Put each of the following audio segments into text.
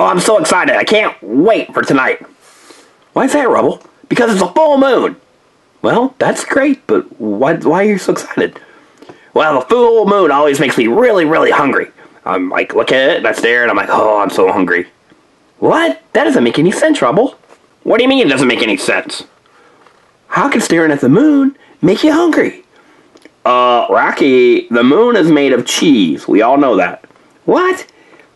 Oh, I'm so excited. I can't wait for tonight. Why is that, Rubble? Because it's a full moon. Well, that's great, but why, why are you so excited? Well, the full moon always makes me really, really hungry. I'm like, look at it, and I stare, and I'm like, oh, I'm so hungry. What? That doesn't make any sense, Rubble. What do you mean it doesn't make any sense? How can staring at the moon make you hungry? Uh, Rocky, the moon is made of cheese. We all know that. What?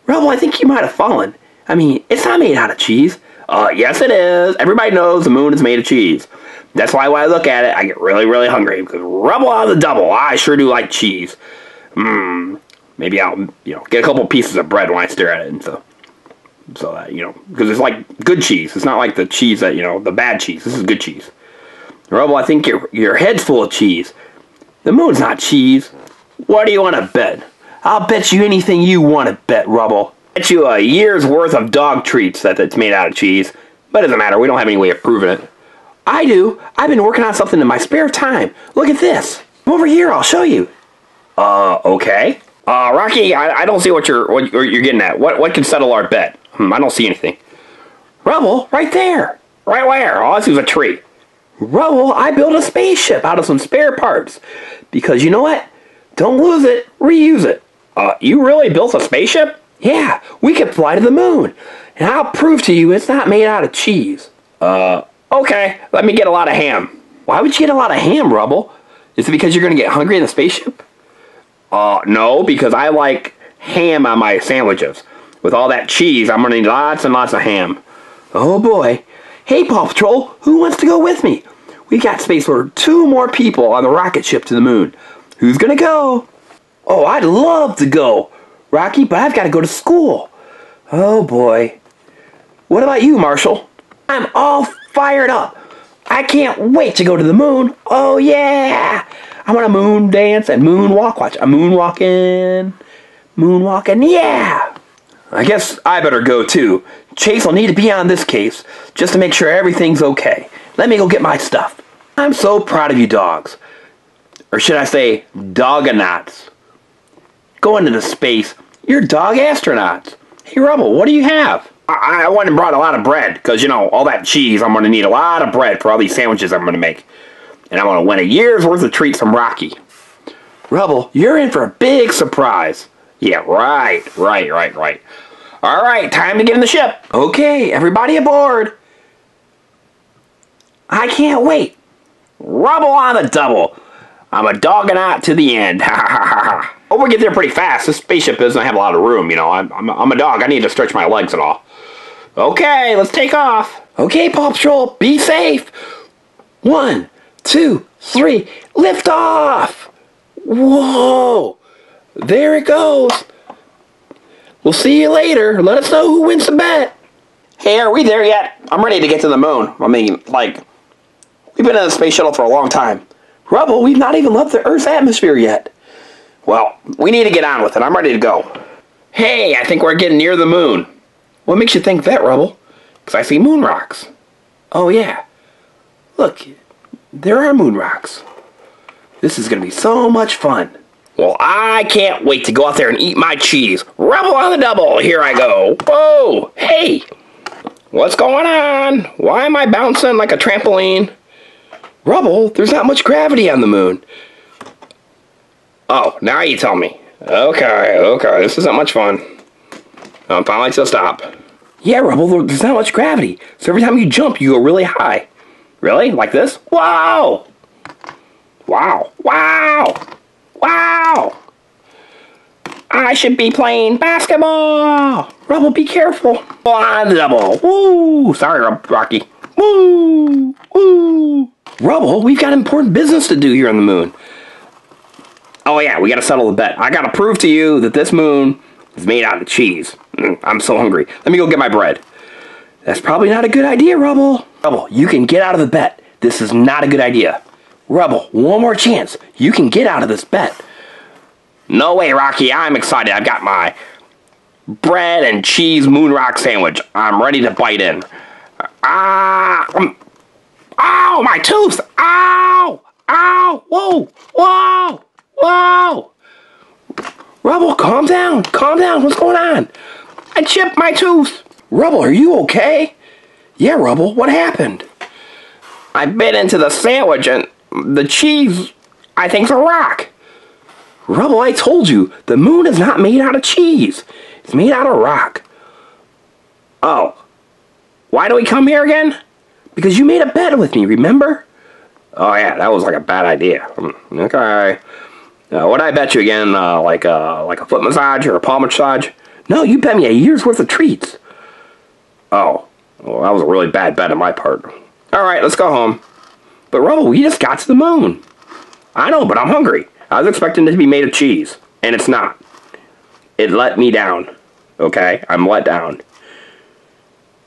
Rubble, I think you might have fallen. I mean, it's not made out of cheese. Uh, yes it is. Everybody knows the moon is made of cheese. That's why when I look at it, I get really, really hungry. Because Rubble on the double, I sure do like cheese. Mmm. Maybe I'll, you know, get a couple pieces of bread when I stare at it, and so, so that you know, because it's like good cheese. It's not like the cheese that you know, the bad cheese. This is good cheese. Rubble, I think your your head's full of cheese. The moon's not cheese. What do you want to bet? I'll bet you anything you want to bet, Rubble. Bet you a year's worth of dog treats that it's made out of cheese. But it doesn't matter. We don't have any way of proving it. I do. I've been working on something in my spare time. Look at this. Come over here. I'll show you. Uh, okay. Uh, Rocky, I, I don't see what you're what you're getting at. What what can settle our bet? Hmm, I don't see anything. Rubble, right there. Right where? Oh, this is a tree. Rubble, I built a spaceship out of some spare parts. Because you know what? Don't lose it, reuse it. Uh, you really built a spaceship? Yeah, we can fly to the moon. And I'll prove to you it's not made out of cheese. Uh, okay, let me get a lot of ham. Why would you get a lot of ham, Rubble? Is it because you're going to get hungry in the spaceship? Uh, no, because I like ham on my sandwiches. With all that cheese, I'm gonna need lots and lots of ham. Oh boy. Hey, Paw Patrol, who wants to go with me? We've got space for two more people on the rocket ship to the moon. Who's gonna go? Oh, I'd love to go, Rocky, but I've got to go to school. Oh boy. What about you, Marshall? I'm all fired up. I can't wait to go to the moon. Oh yeah! I want a moon dance and moonwalk. Watch, a moonwalking, moonwalking. Yeah! I guess I better go too. Chase will need to be on this case just to make sure everything's okay. Let me go get my stuff. I'm so proud of you dogs. Or should I say, dogonauts. Going into the space, you're dog astronauts. Hey, Rubble, what do you have? I, I went and brought a lot of bread, because, you know, all that cheese, I'm going to need a lot of bread for all these sandwiches I'm going to make. And I'm going to win a year's worth of treats from Rocky. Rubble, you're in for a big surprise. Yeah, right, right, right, right. All right, time to get in the ship. Okay, everybody aboard. I can't wait. Rubble on the double. I'm a dogging out to the end. Ha ha ha ha. Oh, we get there pretty fast. This spaceship doesn't have a lot of room, you know. I'm, I'm, I'm a dog. I need to stretch my legs and all. Okay, let's take off. Okay, Paw Patrol, be safe. One, two, three, lift off. Whoa, there it goes. We'll see you later. Let us know who wins the bet. Hey, are we there yet? I'm ready to get to the moon. I mean, like, we've been in the space shuttle for a long time. Rubble, we've not even left the Earth's atmosphere yet. Well, we need to get on with it. I'm ready to go. Hey, I think we're getting near the moon. What makes you think that, Rubble? Because I see moon rocks. Oh, yeah. Look, there are moon rocks. This is going to be so much fun. Well, I can't wait to go out there and eat my cheese. Rubble on the double. Here I go. Whoa, hey. What's going on? Why am I bouncing like a trampoline? Rubble, there's not much gravity on the moon. Oh, now you tell me. Okay, okay, this isn't much fun. I'm finally to stop. Yeah, Rubble, there's not much gravity. So every time you jump, you go really high. Really? Like this? Wow! Wow! Wow! Wow! I should be playing basketball! Rubble, be careful! On double! Woo! Sorry, Rocky. Woo! Woo! Rubble, we've got important business to do here on the moon. Oh yeah, we gotta settle the bet. I gotta prove to you that this moon is made out of cheese. Mm, I'm so hungry. Let me go get my bread. That's probably not a good idea, Rubble. Rubble, you can get out of the bet. This is not a good idea. Rubble, one more chance. You can get out of this bet. No way, Rocky. I'm excited. I've got my bread and cheese moon rock sandwich. I'm ready to bite in. Ah! Um, ow! My tooth! Ow! Ow! Whoa! Whoa! Whoa! Rubble, calm down. Calm down. What's going on? I chipped my tooth. Rubble, are you okay? Yeah, Rubble, what happened? I bit into the sandwich and the cheese, I think's a rock. Rubble, I told you, the moon is not made out of cheese. It's made out of rock. Oh. Why do we come here again? Because you made a bet with me, remember? Oh yeah, that was like a bad idea. Hmm, okay. Uh, what I bet you again? Uh, like a like a foot massage or a palm massage? No, you bet me a year's worth of treats. Oh, well, that was a really bad bet on my part. All right, let's go home. But Rubble, we just got to the moon. I know, but I'm hungry. I was expecting it to be made of cheese, and it's not. It let me down. Okay, I'm let down,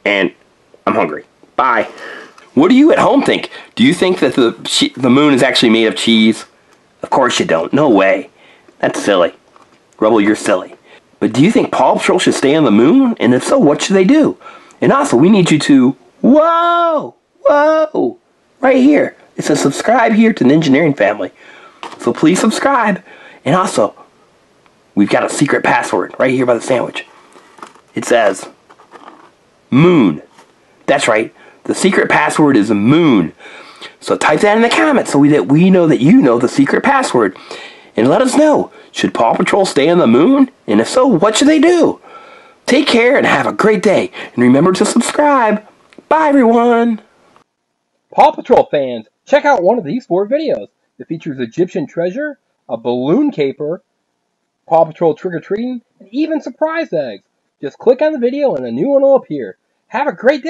and I'm hungry. Bye. What do you at home think? Do you think that the the moon is actually made of cheese? Of course you don't. No way. That's silly. Rubble, you're silly. But do you think Paw Patrol should stay on the moon? And if so, what should they do? And also, we need you to, whoa, whoa, right here. It says subscribe here to the engineering Family. So please subscribe. And also, we've got a secret password right here by the sandwich. It says moon. That's right. The secret password is moon. So type that in the comments so we, that we know that you know the secret password. And let us know, should Paw Patrol stay on the moon? And if so, what should they do? Take care and have a great day. And remember to subscribe. Bye, everyone. Paw Patrol fans, check out one of these four videos. It features Egyptian treasure, a balloon caper, Paw Patrol trick-or-treating, and even surprise eggs. Just click on the video and a new one will appear. Have a great day.